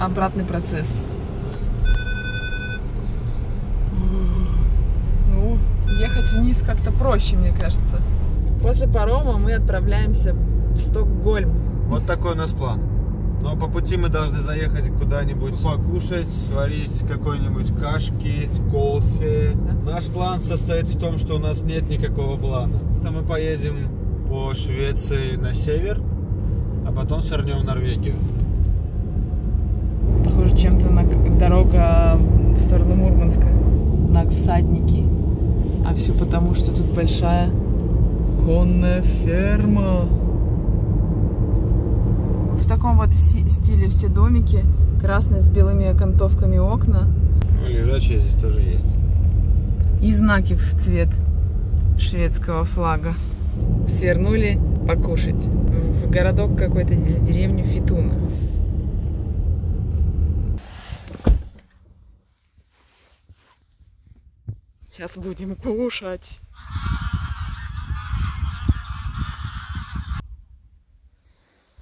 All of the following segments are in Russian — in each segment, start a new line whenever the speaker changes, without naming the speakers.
Обратный процесс. Ну, ехать вниз как-то проще, мне кажется. После парома мы отправляемся в Стокгольм.
Вот такой у нас план. Но по пути мы должны заехать куда-нибудь покушать, сварить какой-нибудь кашки, кофе. Наш план состоит в том, что у нас нет никакого плана. То мы поедем по Швеции на север, а потом свернем в Норвегию.
Похоже чем-то на дорога в сторону Мурманска. Знак всадники. А все потому, что тут большая конная ферма. В таком вот стиле все домики. Красные с белыми окантовками окна.
Ну, лежачие здесь тоже есть.
И знаки в цвет шведского флага. Свернули покушать. В городок какой-то или деревню Фитуна. Сейчас будем кушать.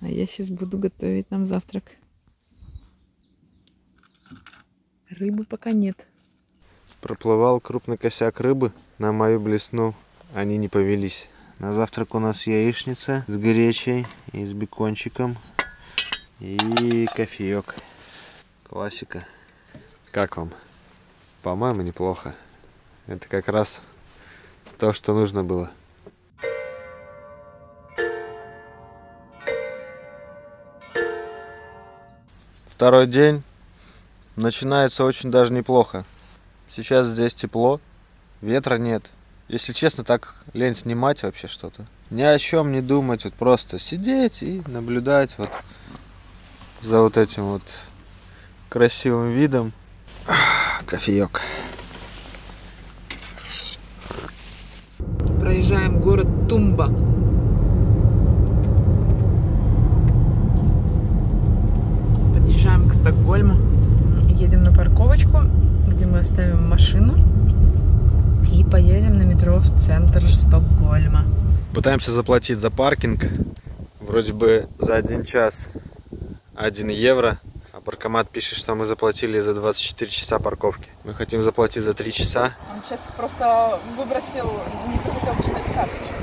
А я сейчас буду готовить нам завтрак. Рыбы пока нет.
Проплывал крупный косяк рыбы на мою блесну. Они не повелись. На завтрак у нас яичница с гречей и с бекончиком. И кофеек. Классика. Как вам? По-моему, неплохо. Это как раз то, что нужно было. Второй день начинается очень даже неплохо. Сейчас здесь тепло, ветра нет. Если честно, так лень снимать вообще что-то. Ни о чем не думать, вот просто сидеть и наблюдать вот за вот этим вот красивым видом. Кофеек.
Проезжаем город Тумба. Подъезжаем к Стокгольму. Едем на парковочку, где мы оставим машину. И поедем на метро в центр Стокгольма.
Пытаемся заплатить за паркинг. Вроде бы за один час 1 евро. Паркомат пишет, что мы заплатили за 24 часа парковки. Мы хотим заплатить за 3 часа.
Он сейчас просто выбросил, не захотел читать карточку.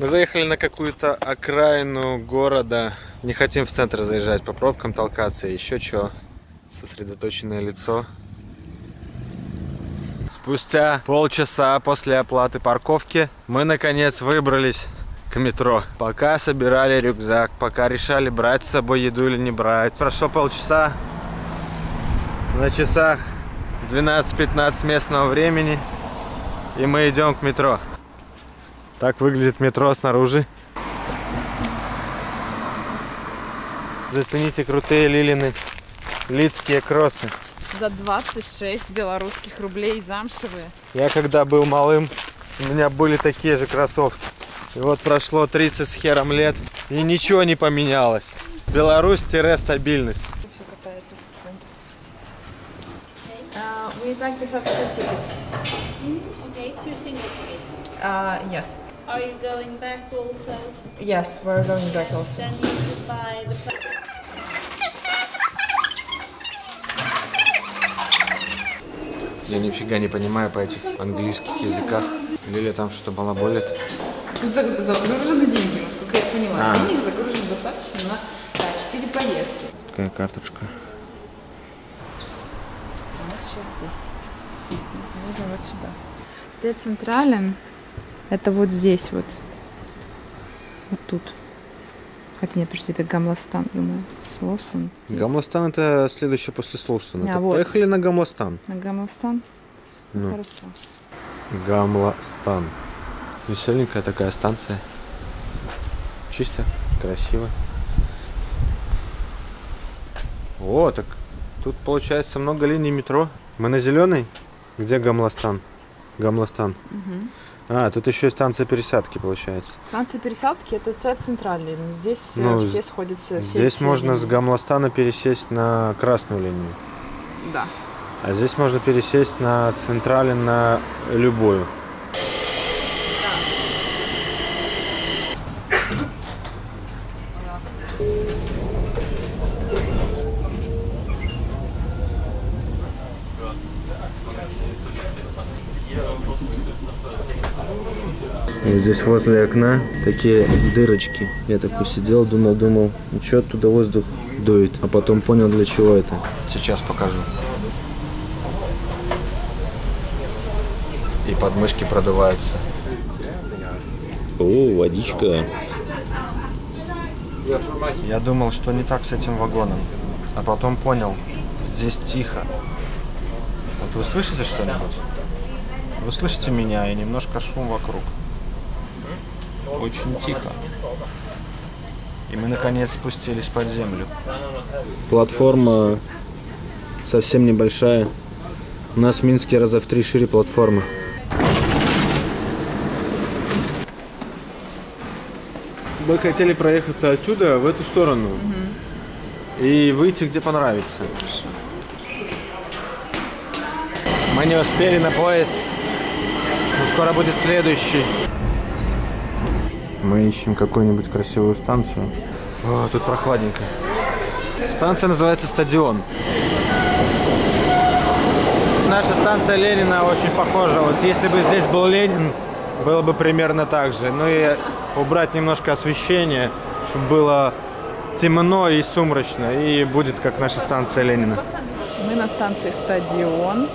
Мы заехали на какую-то окраину города. Не хотим в центр заезжать, по пробкам толкаться, еще что. Сосредоточенное лицо. Спустя полчаса после оплаты парковки мы наконец выбрались к метро. Пока собирали рюкзак, пока решали брать с собой еду или не брать. Прошло полчаса. На часах 12-15 местного времени. И мы идем к метро. Так выглядит метро снаружи. Зацените крутые лилины лидские кроссы.
За 26 белорусских рублей замшевые.
Я когда был малым, у меня были такие же кроссовки. И вот прошло 30 с хером лет, и ничего не поменялось. Беларусь-стабильность.
Все катается с We like to have two tickets.
Okay, two single tickets.
Uh, yes.
Are you going back also?
Yes, we're going back also.
Then you should buy the.
Я нифига не понимаю по этих английских языках. Лиля там что-то балаболит.
Тут заг- загружены деньги, насколько я поняла.
А.
Денег загружено достаточно на 4 поездки.
Какая карточка?
Здесь. Мы идем вот сюда. Где централен? Это вот здесь вот. Вот тут. Хотя нет, подожди, это Гамластан, думаю. Здесь.
Гамластан это следующее после Слоусона.
А, вот.
Поехали на Гамластан.
На Гамластан?
Ну.
Хорошо.
Гамластан. Веселенькая такая станция. Чисто, красиво. О, так тут получается много линий метро. Мы на зеленой? Где Гамластан? Гамластан. А, тут еще и станция пересадки получается.
Станция пересадки это Т центральный. Здесь э,
Ну,
все сходятся. все-
Здесь
все
можно с
линии.
Гамластана пересесть на красную линию.
Да.
А здесь можно пересесть на централен на любую. Вот здесь возле окна такие дырочки. Я такой сидел, думал, думал, ну что оттуда воздух дует, а потом понял, для чего это. Сейчас покажу. И подмышки продуваются.
О, водичка.
Я думал, что не так с этим вагоном. А потом понял, здесь тихо. Вот вы слышите что-нибудь? Вы слышите меня и немножко шум вокруг. Очень тихо. И мы наконец спустились под землю. Платформа совсем небольшая. У нас в Минске раза в три шире платформы. Мы хотели проехаться отсюда в эту сторону. И выйти где понравится. Мы не успели на поезд. Но скоро будет следующий. Мы ищем какую-нибудь красивую станцию. О, тут прохладненько. Станция называется Стадион. Наша станция Ленина очень похожа. Вот если бы здесь был Ленин, было бы примерно так же. Ну и убрать немножко освещение, чтобы было темно и сумрачно. И будет как наша станция Ленина.
Мы на станции Стадион.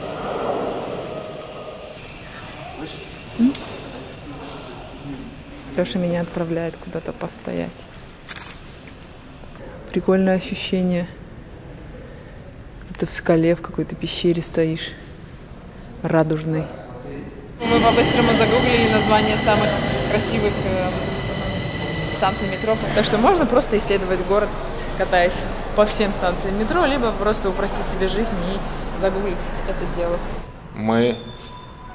Леша меня отправляет куда-то постоять. Прикольное ощущение. Ты в скале, в какой-то пещере стоишь. Радужной. Мы по-быстрому загуглили название самых красивых э, станций метро. Так что можно просто исследовать город, катаясь по всем станциям метро, либо просто упростить себе жизнь и загуглить это дело.
Мы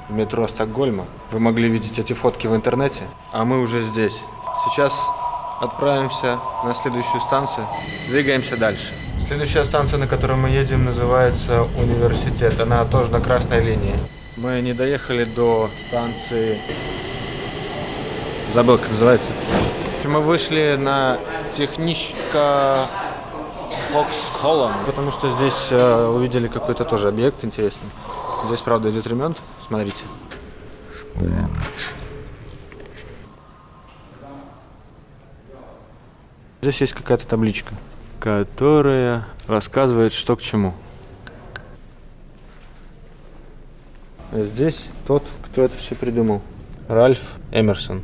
метро Стокгольма. Вы могли видеть эти фотки в интернете, а мы уже здесь. Сейчас отправимся на следующую станцию. Двигаемся дальше. Следующая станция, на которую мы едем, называется Университет. Она тоже на красной линии. Мы не доехали до станции... Забыл, как называется. Мы вышли на техничка Фоксхоллом, потому что здесь э, увидели какой-то тоже объект интересный. Здесь, правда, идет ремонт. Смотрите. Здесь есть какая-то табличка, которая рассказывает, что к чему. Здесь тот, кто это все придумал. Ральф Эмерсон.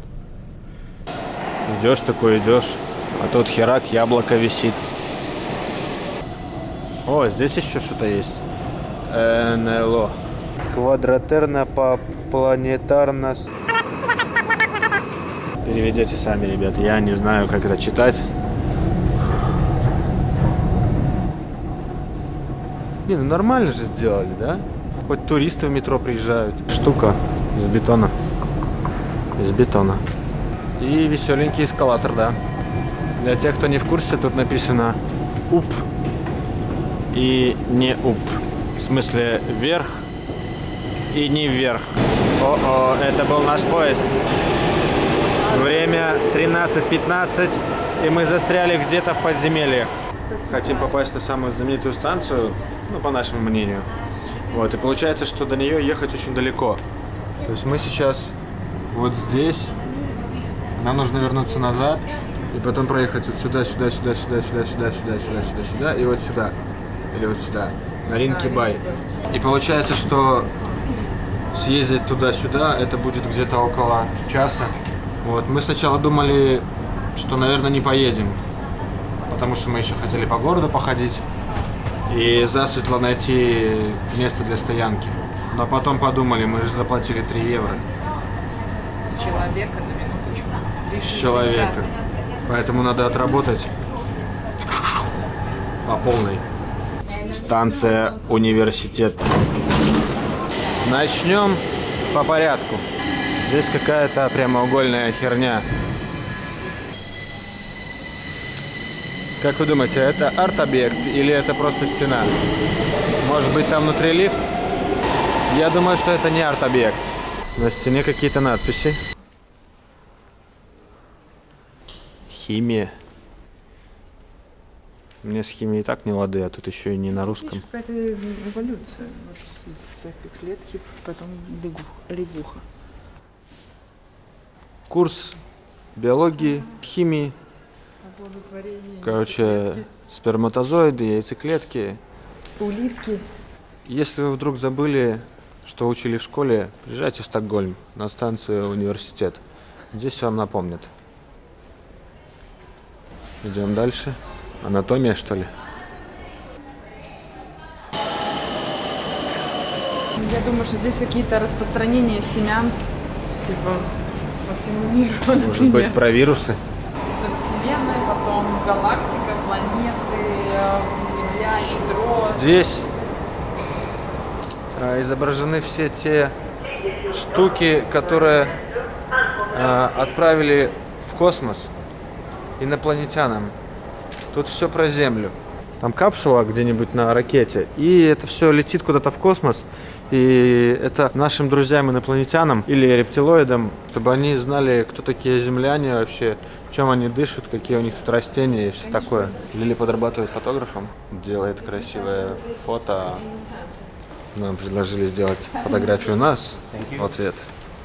Идешь такой, идешь, а тут херак, яблоко висит. О, здесь еще что-то есть. НЛО. Квадратерно по планетарно. Переведете сами, ребят. Я не знаю, как это читать. Не, ну нормально же сделали, да? Хоть туристы в метро приезжают. Штука из бетона. Из бетона. И веселенький эскалатор, да. Для тех, кто не в курсе, тут написано УП и не УП. В смысле вверх и не вверх. О-о, это был наш поезд. Время 13.15, и мы застряли где-то в подземелье. Хотим попасть на самую знаменитую станцию, ну, по нашему мнению. Вот, и получается, что до нее ехать очень далеко. То есть мы сейчас вот здесь, нам нужно вернуться назад, и потом проехать вот сюда, сюда, сюда, сюда, сюда, сюда, сюда, сюда, сюда, сюда, и вот сюда. Или вот сюда. На ринке Бай. И получается, что съездить туда-сюда, это будет где-то около часа. Вот, мы сначала думали, что, наверное, не поедем, потому что мы еще хотели по городу походить и засветло найти место для стоянки. Но потом подумали, мы же заплатили 3 евро
С человека на минуточку.
с человека. Поэтому надо отработать по полной. Станция университет. Начнем по порядку. Здесь какая-то прямоугольная херня. Как вы думаете, это арт-объект или это просто стена? Может быть там внутри лифт? Я думаю, что это не арт-объект. На стене какие-то надписи. Химия. Мне с химией и так не лады, а тут еще и не на русском.
какая-то эволюция. Вот из этой клетки потом лягуха.
Курс биологии, химии, короче, сперматозоиды, яйцеклетки.
Уливки.
Если вы вдруг забыли, что учили в школе, приезжайте в Стокгольм на станцию университет. Здесь вам напомнят. Идем дальше. Анатомия, что ли?
Я думаю, что здесь какие-то распространения семян, типа по всему миру,
Может
например.
быть, про вирусы?
Это Вселенная, потом галактика, планеты, Земля, ядро.
Здесь а, изображены все те штуки, которые а, отправили в космос инопланетянам. Тут все про Землю. Там капсула где-нибудь на ракете, и это все летит куда-то в космос. И это нашим друзьям-инопланетянам или рептилоидам, чтобы они знали, кто такие земляне вообще, чем они дышат, какие у них тут растения и все такое. Лили подрабатывает фотографом, делает красивое фото. Нам предложили сделать фотографию нас в ответ.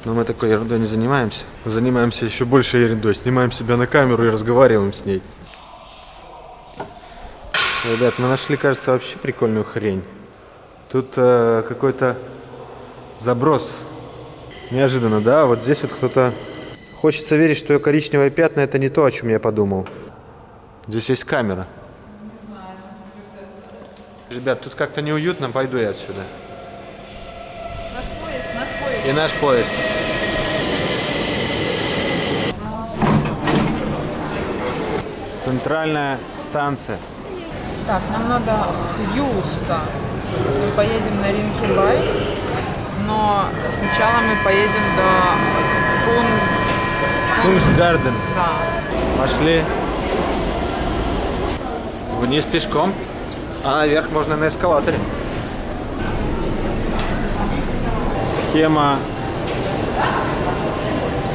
Но мы такой ерундой не занимаемся. Мы занимаемся еще больше ерундой. Снимаем себя на камеру и разговариваем с ней. Ребят, мы нашли, кажется, вообще прикольную хрень. Тут э, какой-то заброс. Неожиданно, да? Вот здесь вот кто-то... Хочется верить, что коричневые пятна это не то, о чем я подумал. Здесь есть камера. Ребят, тут как-то неуютно, пойду я отсюда.
Наш поезд, наш поезд.
И наш поезд. Центральная станция.
Так, нам надо в Юста. Мы поедем на Ринхебай, но сначала мы поедем до Кун...
Кунстгарден.
Да.
Пошли. Вниз пешком, а наверх можно на эскалаторе. Схема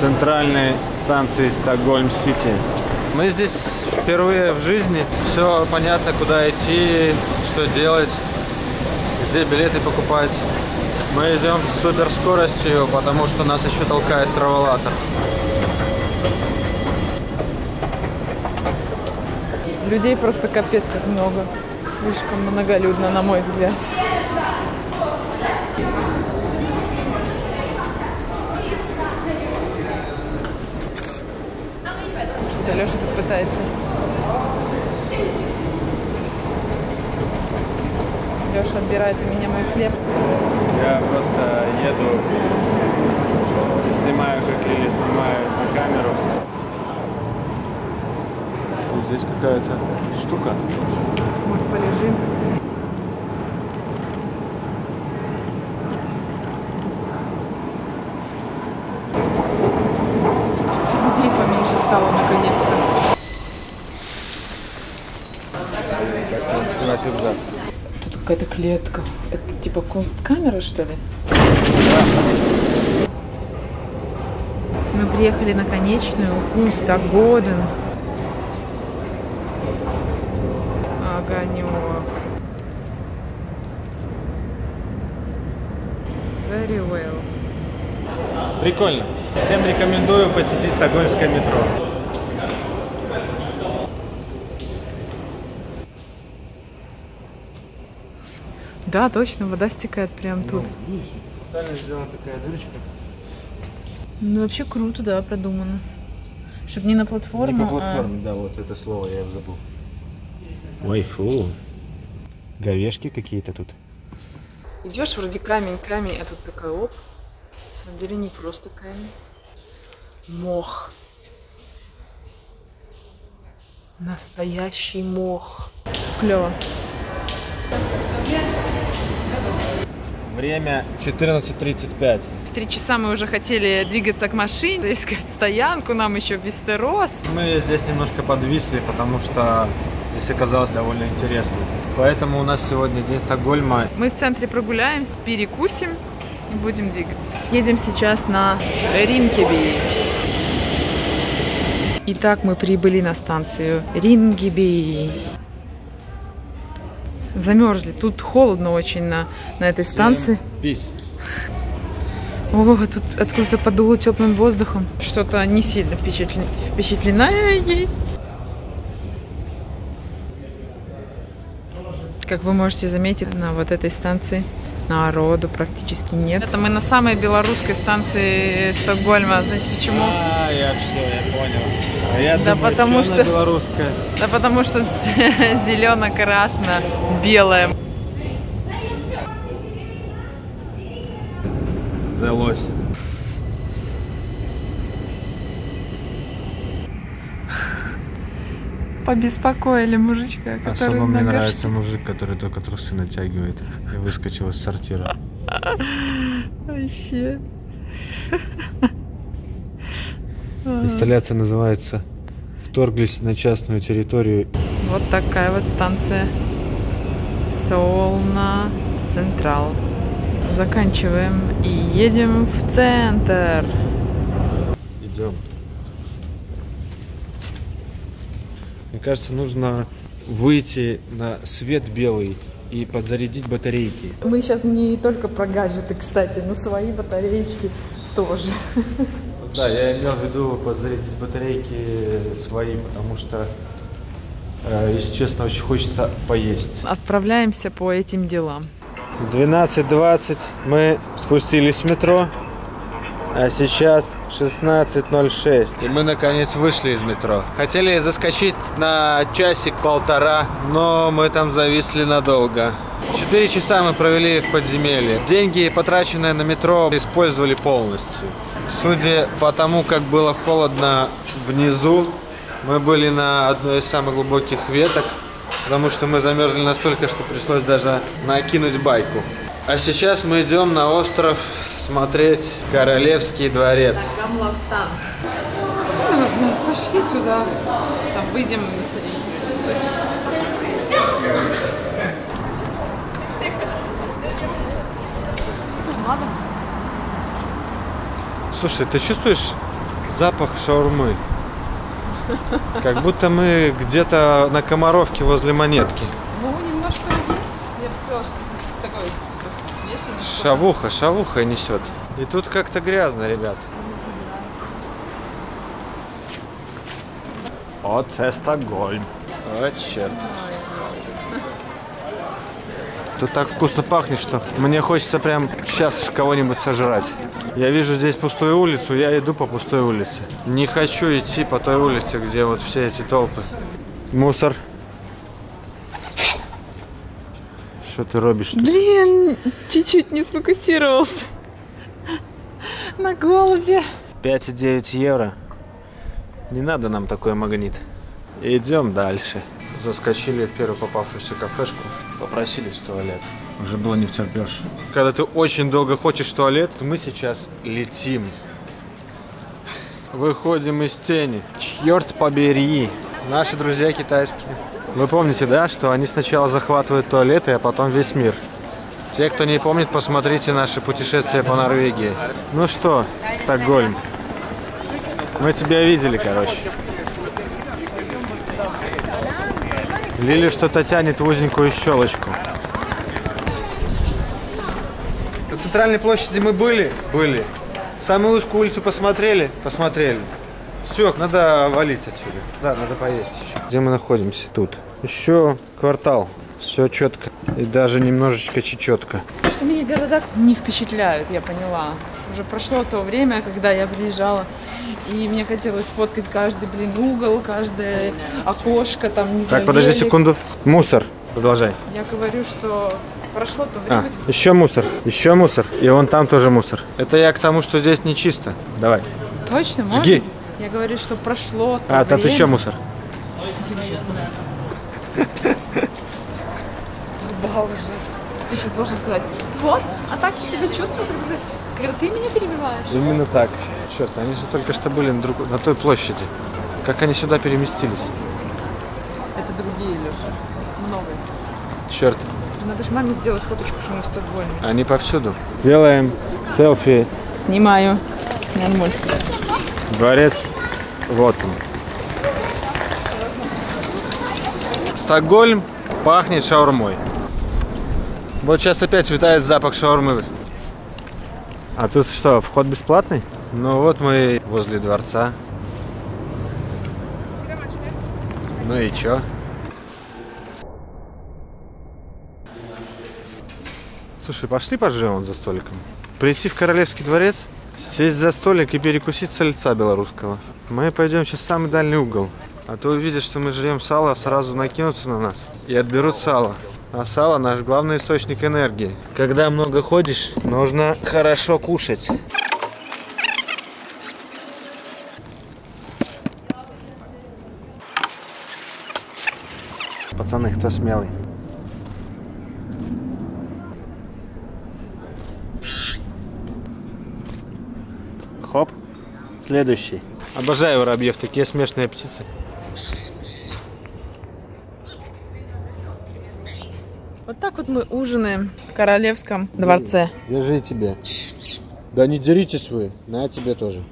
центральной станции Стокгольм-Сити. Мы здесь впервые в жизни. Все понятно, куда идти, что делать, где билеты покупать. Мы идем с суперскоростью, потому что нас еще толкает траволатор.
Людей просто капец как много. Слишком многолюдно, на мой взгляд. Что-то Леша тут пытается. Леша отбирает у меня мой хлеб.
Я просто еду, снимаю, как Лили снимает на камеру. Здесь какая-то штука.
Может, полежим? Людей поменьше стало наконец-то.
Снимать рюкзак.
Тут какая-то клетка. Это типа кунсткамера, что ли? Мы приехали на конечную Кунстагоден. Огонек. Very well.
Прикольно. Всем рекомендую посетить Стокгольмское метро.
Да, точно, вода стекает прям тут.
Специально сделана такая дырочка.
Ну, вообще круто, да, продумано. Чтобы не на платформу,
Не
а-
по платформе, да, вот это слово я забыл. Ой, фу. Говешки какие-то тут.
Идешь вроде камень, камень, а тут такая оп. На самом деле не просто камень. Мох. Настоящий мох. Клево.
Время 14.35.
В три часа мы уже хотели двигаться к машине, искать стоянку, нам еще Вестерос.
Мы здесь немножко подвисли, потому что здесь оказалось довольно интересно. Поэтому у нас сегодня день Стокгольма.
Мы в центре прогуляемся, перекусим и будем двигаться. Едем сейчас на Ринкеби. Итак, мы прибыли на станцию Рингеби. Замерзли. Тут холодно очень на, на этой станции.
Пись.
О, тут откуда-то подуло теплым воздухом. Что-то не сильно впечатлен... впечатлена ей. Как вы можете заметить, на вот этой станции народу практически нет. Это мы на самой белорусской станции Стокгольма. Знаете почему?
А, я все, я понял. А я
Да
думаю,
потому
что белорусская.
Да потому что зелено-красно-белое.
The лось.
Побеспокоили мужичка, который
Особо мне нравится мужик, который только трусы натягивает и выскочил из сортира.
Вообще.
Инсталляция называется «Вторглись на частную территорию».
Вот такая вот станция. Солна Централ. Заканчиваем и едем в центр.
Идем. Мне кажется, нужно выйти на свет белый и подзарядить батарейки.
Мы сейчас не только про гаджеты, кстати, но свои батареечки тоже.
Да, я имел в виду подзарядить батарейки свои, потому что, э, если честно, очень хочется поесть.
Отправляемся по этим делам.
12.20 мы спустились в метро, а сейчас 16.06. И мы наконец вышли из метро. Хотели заскочить на часик-полтора, но мы там зависли надолго. Четыре часа мы провели в подземелье. Деньги, потраченные на метро, использовали полностью. Судя по тому, как было холодно внизу, мы были на одной из самых глубоких веток, потому что мы замерзли настолько, что пришлось даже накинуть байку. А сейчас мы идем на остров смотреть Королевский дворец.
Гамластан. Ну, знает, пошли туда. Там выйдем и сориентируемся точно. Ладно.
Слушай, ты чувствуешь запах шаурмы? Как будто мы где-то на Комаровке возле монетки.
Ну, немножко есть. Я бы сказала, что это такой, типа, смешанный.
Шавуха, шавуха несет. И тут как-то грязно, ребят. О, це Стокгольм. О, черт. Тут так вкусно пахнет, что мне хочется прям сейчас кого-нибудь сожрать. Я вижу здесь пустую улицу, я иду по пустой улице. Не хочу идти по той улице, где вот все эти толпы. Мусор. Что ты робишь тут?
Блин, чуть-чуть не сфокусировался. На голубе.
5,9 евро. Не надо нам такой магнит. Идем дальше. Заскочили в первую попавшуюся кафешку, попросились в туалет. Уже было не втерпешь. Когда ты очень долго хочешь в туалет, мы сейчас летим. Выходим из тени. Черт побери. Наши друзья китайские. Вы помните, да, что они сначала захватывают туалеты, а потом весь мир. Те, кто не помнит, посмотрите наше путешествие по Норвегии. Ну что, Стокгольм, мы тебя видели, короче. Лили что-то тянет в узенькую щелочку. Центральной площади мы были? Были. Самую узкую улицу посмотрели? Посмотрели. Все, надо валить отсюда. Да, надо поесть еще. Где мы находимся? Тут. Еще квартал. Все четко. И даже немножечко чечетко.
Что меня города не впечатляют, я поняла. Уже прошло то время, когда я приезжала, и мне хотелось фоткать каждый, блин, угол, каждое окошко, там, не знаю,
Так, подожди
велик.
секунду. Мусор. Продолжай.
Я говорю, что прошло то
А,
время,
еще мусор, еще мусор. И вон там тоже мусор. Это я к тому, что здесь не чисто. Давай.
Точно, можно?
Жги.
Я говорю, что прошло то
А, тут
время.
еще мусор.
Задолбал уже. Ты сейчас должен сказать, вот, а так я себя чувствую, как будто Ты меня перебиваешь?
Именно так. Черт, они же только что были на, друг- на той площади. Как они сюда переместились?
Это другие, Леша. Новые.
Черт,
Надо же маме сделать фоточку, что мы в Стокгольме.
они повсюду. Делаем селфи.
Снимаю. Нормально.
Дворец. Вот он. Стокгольм пахнет шаурмой. Вот сейчас опять витает запах шаурмы. А тут что, вход бесплатный? Ну вот мы возле дворца. Ну и чё? Слушай, пошли поживем за столиком. Прийти в Королевский дворец, сесть за столик и перекусить с лица белорусского. Мы пойдем сейчас в самый дальний угол. А то увидят, что мы жрем сало, сразу накинутся на нас и отберут сало. А сало наш главный источник энергии. Когда много ходишь, нужно хорошо кушать. Пацаны, кто смелый? Следующий. Обожаю воробьев, такие смешные птицы.
Вот так вот мы ужинаем в Королевском дворце.
Держи тебе. Да не деритесь вы, на тебе тоже.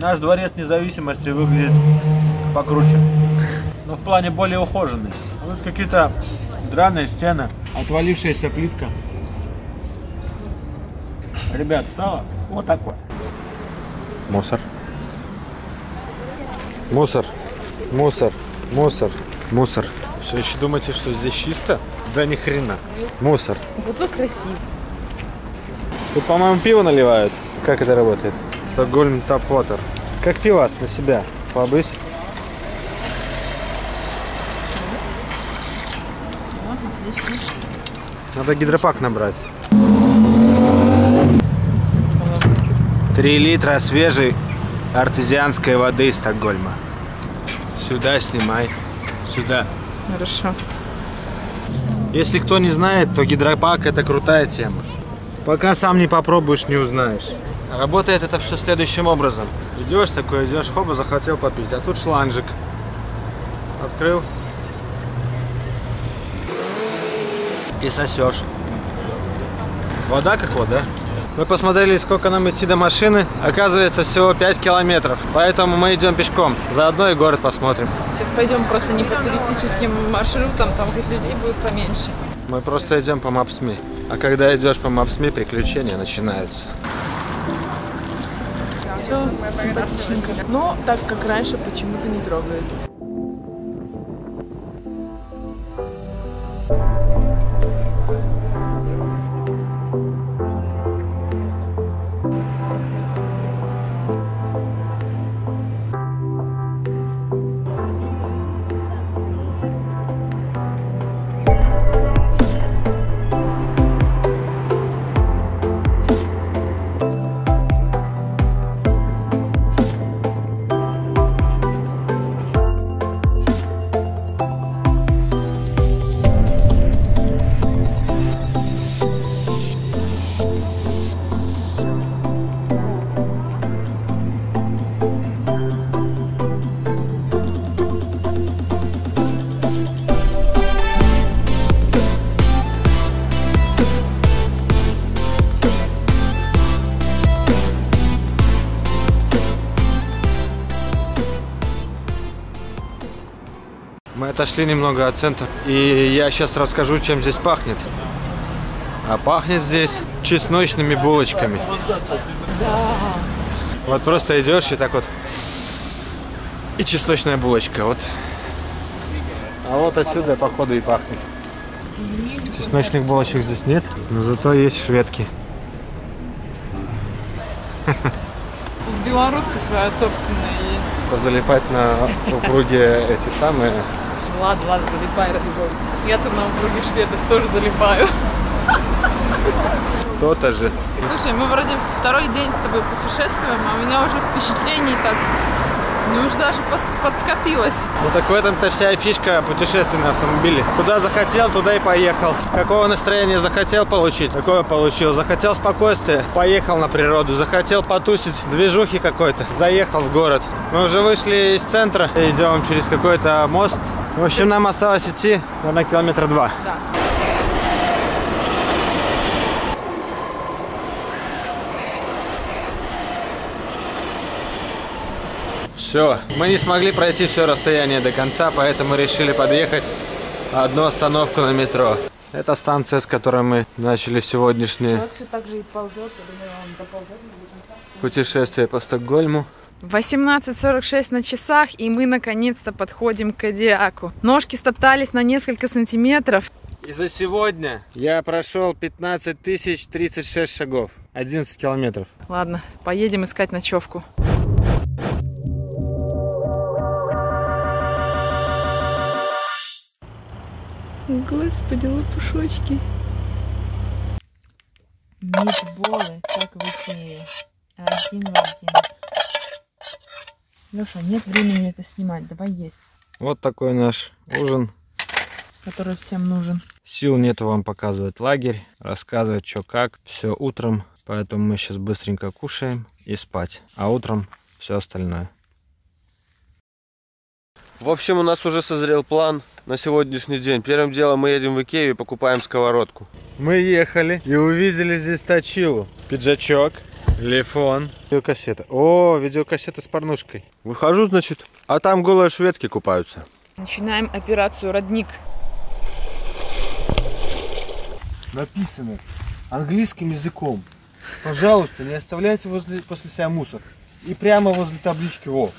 Наш дворец независимости выглядит покруче. Но в плане более ухоженный. А тут какие-то драные стены, отвалившаяся плитка. Ребят, сало вот такое.
Мусор. Мусор. Мусор. Мусор. Мусор. Все еще думаете, что здесь чисто? Да ни хрена. Мусор.
Зато красиво.
Тут, по-моему, пиво наливают. Как это работает? Стокгольм Water. Как пивас на себя. Побысь. Надо гидропак набрать. Три литра свежей артезианской воды из Стокгольма. Сюда снимай. Сюда.
Хорошо.
Если кто не знает, то гидропак это крутая тема. Пока сам не попробуешь, не узнаешь. Работает это все следующим образом. Идешь такой, идешь, хоба, захотел попить, а тут шланжик. Открыл. И сосешь. Вода как вода. Мы посмотрели, сколько нам идти до машины. Оказывается, всего 5 километров. Поэтому мы идем пешком. Заодно и город посмотрим.
Сейчас пойдем просто не по туристическим маршрутам, там хоть людей будет поменьше.
Мы просто идем по Maps.me. А когда идешь по Maps.me, приключения начинаются.
Все симпатичненько. Но так как раньше почему-то не трогает.
Отошли немного от центра, и я сейчас расскажу, чем здесь пахнет. А пахнет здесь чесночными булочками. Вот просто идешь и так вот. И чесночная булочка, вот. А вот отсюда, походу, и пахнет. Чесночных булочек здесь нет, но зато есть шведки.
Белоруска своя собственная есть.
Позалипать на упруге эти самые.
Ладно, ладно, залипай, ради бога. Я-то на упругих шведов тоже залипаю.
То-то же.
Слушай, мы вроде второй день с тобой путешествуем, а у меня уже впечатлений так Ну уж даже подскопилась.
Ну так в этом-то вся и фишка путешествия на автомобиле. Куда захотел, туда и поехал. Какого настроения захотел получить, такое получил. Захотел спокойствия, поехал на природу. Захотел потусить, движухи какой-то, заехал в город. Мы уже вышли из центра, идем через какой-то мост. В общем, нам осталось идти на километра два.
Да.
Все, мы не смогли пройти все расстояние до конца, поэтому решили подъехать одну остановку на метро. Это станция, с которой мы начали сегодняшнее
Человек все так же и ползет, или он доползет до конца.
путешествие по Стокгольму.
18.46 на часах, и мы наконец-то подходим к Кадиаку. Ножки стоптались на несколько сантиметров.
И за сегодня я прошел 15 тысяч 36 шагов, 11 километров.
Ладно, поедем искать ночевку. Господи, лопушочки. Митболы, как в Икее. Один в один. Леша, нет времени это снимать, давай есть.
Вот такой наш ужин.
Который всем нужен.
Сил нету вам показывать лагерь, рассказывать, что как. Все утром, поэтому мы сейчас быстренько кушаем и спать. А утром все остальное. В общем, у нас уже созрел план на сегодняшний день. Первым делом мы едем в Икею и покупаем сковородку. Мы ехали и увидели здесь точилу. Пиджачок, телефон, видеокассета. О, видеокассета с порнушкой. Выхожу, значит, а там голые шведки купаются.
Начинаем операцию «Родник».
Написано английским языком. Пожалуйста, не оставляйте возле, после себя мусор. И прямо возле таблички, во,